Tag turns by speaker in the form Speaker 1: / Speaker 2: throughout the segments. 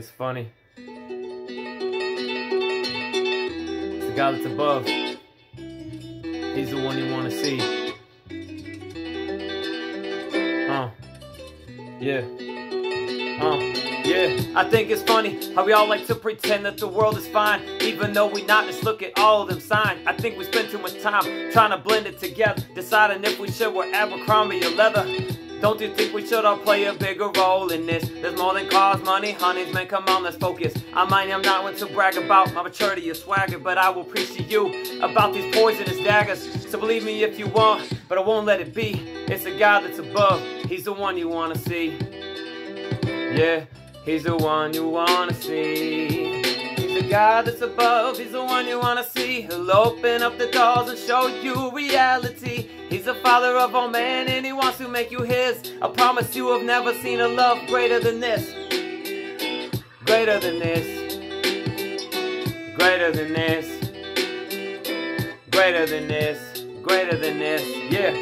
Speaker 1: it's funny. It's the God that's above. He's the one you want to see. Uh. Yeah. Uh. Yeah, I think it's funny how we all like to pretend that the world is fine, even though we not. Just look at all of them signs. I think we spend too much time trying to blend it together, deciding if we should wear Abercrombie or leather. Don't you think we should all play a bigger role in this? There's more than cars, money, honeys, man, come on, let's focus. I might am not one to brag about my maturity or swagger, but I will preach to you about these poisonous daggers. So believe me if you want, but I won't let it be. It's the God that's above, He's the one you wanna see. Yeah, He's the one you wanna see. God that's above, He's the one you wanna see. He'll open up the doors and show you reality. He's the father of all men and he wants to make you his. I promise you have never seen a love greater than this. Greater than this. Greater than this. Greater than this. Greater than this. Yeah.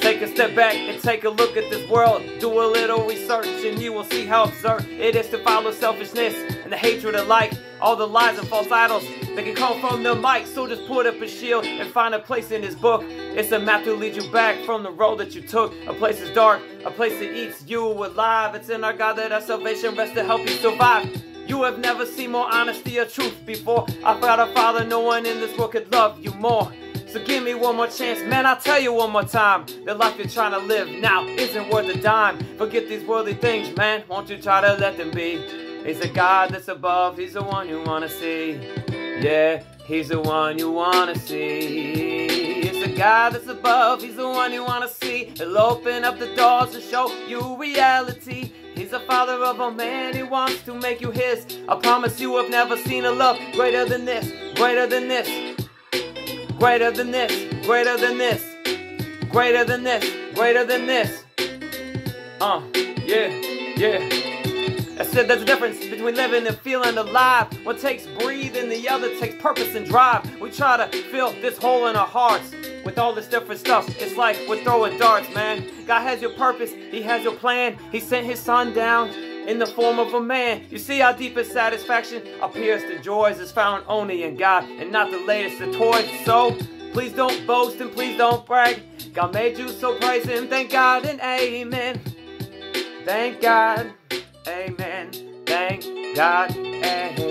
Speaker 1: Take a step back and take a look at this world. Do a little research and you will see how absurd it is to follow selfishness and the hatred of life. All the lies and false idols that can come from the mic. So just put up a shield and find a place in this book. It's a map to lead you back from the road that you took. A place is dark, a place that eats you alive. It's in our God that our salvation rests to help you survive. You have never seen more honesty or truth before. I found a father, no one in this world could love you more. So give me one more chance, man. I'll tell you one more time. The life you're trying to live now isn't worth a dime. Forget these worldly things, man. Won't you try to let them be? He's the God that's above, He's the one you wanna see. Yeah, He's the one you wanna see. It's the God that's above, He's the one you wanna see. He'll open up the doors and show you reality. He's the father of a man, he wants to make you his. I promise you have never seen a love greater than this, greater than this. Greater than this, greater than this, greater than this, greater than this. Uh, yeah, yeah. I said there's a difference between living and feeling alive. One takes breathing, the other takes purpose and drive. We try to fill this hole in our hearts with all this different stuff. It's like we're throwing darts, man. God has your purpose, He has your plan. He sent His Son down in the form of a man. You see our deepest satisfaction appears to joys is found only in God and not the latest of toys. So please don't boast and please don't brag. God made you so praise Him. Thank God and amen. Thank God, amen. Thank God, amen.